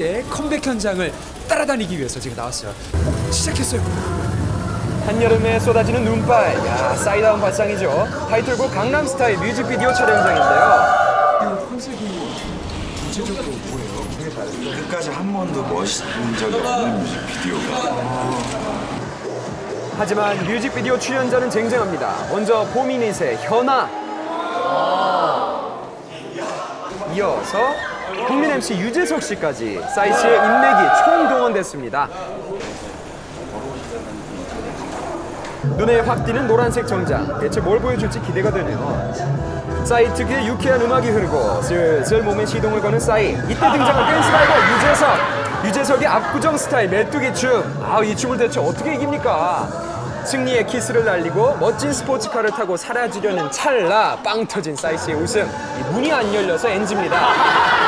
의 컴백 현장을 따라다니기 위해서 제가 나왔어요. 시작했어요. 한여름에 쏟아지는 눈발, 야 사이다운 발상이죠. 타이틀곡 강남스타일 뮤직비디오 촬영장인데요. 끝까지 한 번도 멋있는 적이 없는 뮤직비디오가 하지만 뮤직비디오 출연자는 쟁쟁합니다. 먼저 보미닛의 현아. 이어서 국민 MC 유재석 씨까지 싸이 씨의 인맥이 총동원됐습니다. 눈에 확 띄는 노란색 정장. 대체 뭘 보여줄지 기대가 되네요. 싸이 특유의 유쾌한 음악이 흐르고 슬슬 몸에 시동을 거는 싸이. 이때 등장한 댄스 라이벌 유재석. 유재석의 압구정 스타일 메뚜기 춤. 아, 이 춤을 대체 어떻게 이깁니까? 승리의 키스를 날리고 멋진 스포츠카를 타고 사라지려는 찰나 빵 터진 싸이 씨의 웃음. 이 문이 안 열려서 NG입니다.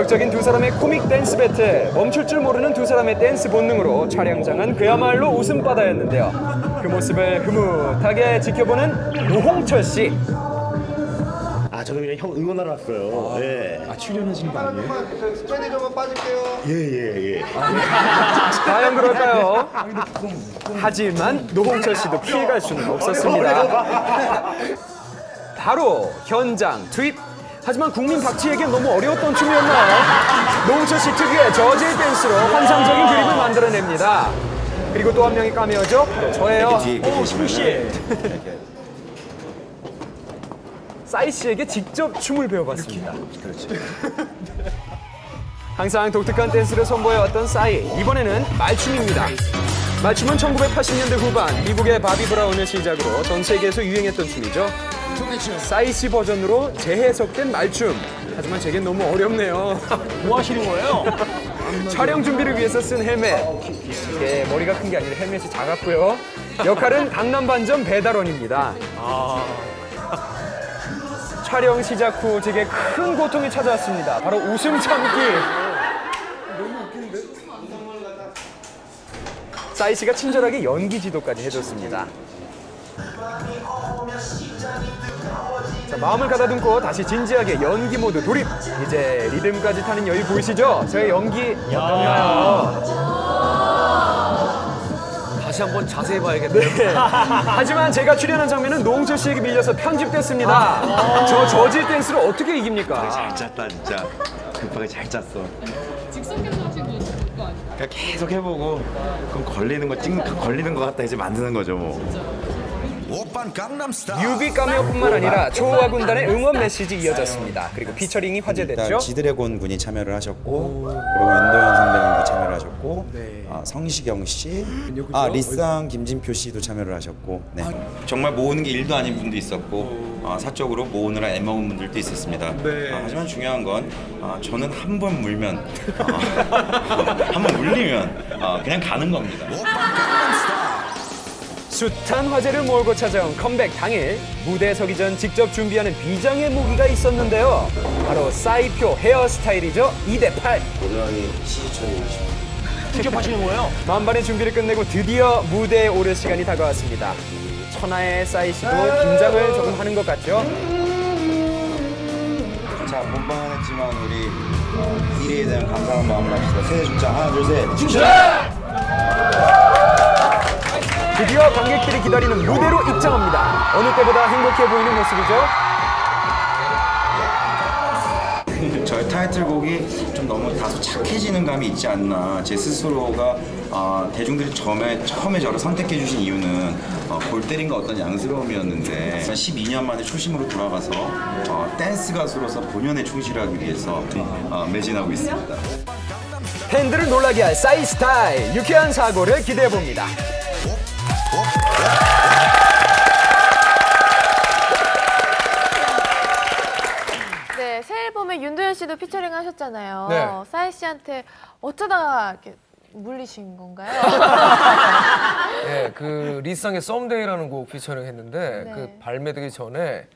본격적인 두 사람의 코믹 댄스 배틀. 멈출 줄 모르는 두 사람의 댄스 본능으로 촬영장은 그야말로 웃음바다였는데요. 그 모습을 흐뭇하게 지켜보는 노홍철 씨. 아 저는 그냥 형 응원하러 왔어요. 예. 아 출연하시는 거 아니에요? 좀만 빠질게요. 예 예 예. 과연 그럴까요? 하지만 노홍철 씨도 피해갈 수는 없었습니다. 바로 현장 투입. 하지만 국민 박치에게 너무 어려웠던 춤이었나요? 노홍철 씨 특유의 저질 댄스로 환상적인 그림을 만들어냅니다. 그리고 또 한 명의 까메오죠? 저예요. 이렇게 오, 계시면은 씨. 싸이 씨에게 직접 춤을 배워봤습니다. 항상 독특한 댄스를 선보여왔던 싸이 이번에는 말춤입니다 말춤은 1980년대 후반 미국의 바비 브라운을 시작으로 전 세계에서 유행했던 춤이죠 씨 버전으로 재해석된 말춤. 하지만 제겐 너무 어렵네요. 뭐 하시는 거예요? 촬영 준비를 위해서 쓴 헬멧. 예, 머리가 큰 게 아니라 헬멧이 작았고요. 역할은 강남 반점 배달원입니다. 촬영 시작 후 제게 큰 고통이 찾아왔습니다. 바로 웃음 참기. 싸이 씨가 친절하게 연기 지도까지 해줬습니다. 자, 마음을 가다듬고 다시 진지하게 연기 모드 돌입. 이제 리듬까지 타는 여유 보이시죠? 저의 연기 어떤가요? 다시 한번 자세히 봐야겠네요. 네. 하지만 제가 출연한 장면은 노홍철 씨에게 밀려서 편집됐습니다. 저 저질 댄스를 어떻게 이깁니까? 잘 짰다 진짜 급하게 잘 짰어 즉석에서 하신 거 아니에요? 그러니까 계속 해보고 그럼 걸리는 거 찍는 걸리는 거 같다 이제 만드는 거죠 뭐 뮤비 카메오뿐만 아니라 초호화 군단의 응원 메시지 이어졌습니다. 그리고 피처링이 화제됐죠. 지드래곤 군이 참여를 하셨고 그리고 윤도현 선배님도 참여를 하셨고 아, 성시경 씨, 아 리쌍 김진표 씨도 참여를 하셨고 네. 정말 모으는 게 일도 아닌 분도 있었고 아, 사적으로 모으느라 애먹은 분들도 있었습니다. 아, 하지만 중요한 건 아, 저는 한 번 물면 한 번 물리면 아, 그냥 가는 겁니다. 숱한 화제를 몰고 찾아온 컴백 당일 무대에 서기 전 직접 준비하는 비장의 무기가 있었는데요. 바로 사이표 헤어스타일이죠. 2대8. 직접 하시는 거예요? 만반의 준비를 끝내고 드디어 무대에 오를 시간이 다가왔습니다. 천하의 싸이 씨도 긴장을 조금 하는 것 같죠? 자 본방은 했지만 우리 1위에 대한 감사한 마음을 합시다. 세대 축자 하나 둘 셋. 드디어 관객들이 기다리는 무대로 입장합니다. 어느 때보다 행복해 보이는 모습이죠. 저의 타이틀곡이 좀 너무 다소 착해지는 감이 있지 않나 제 스스로가 어, 대중들이 처음에 처음에 저를 선택해 주신 이유는 어, 골 때린 거 어떤 양스러움이었는데 12년 만에 초심으로 돌아가서 어, 댄스 가수로서 본연에 충실하기 위해서 어, 매진하고 있습니다. 팬들을 놀라게 할 싸이 스타일 유쾌한 사고를 기대해 봅니다. 네, 새 앨범에 윤도현 씨도 피처링 하셨잖아요. 네. 싸이 씨한테 어쩌다가 이렇게 물리신 건가요? 네, 그 리쌍의 Someday라는 곡 피처링 했는데 네. 그 발매되기 전에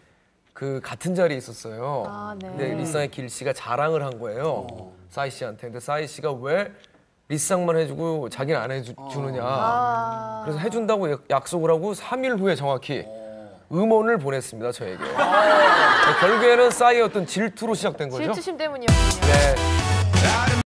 그 같은 자리에 있었어요. 아, 네. 근데 리쌍의 길 씨가 자랑을 한 거예요. 싸이 씨한테. 근데 싸이 씨가 왜 리쌍만 해주고 자기는 안 해주느냐. 아, 그래서 해준다고 약- 약속을 하고 3일 후에 정확히 음원을 보냈습니다, 저에게. 결국에는 싸이의 어떤 질투로 시작된 거죠. 질투심 때문이었군요. 네.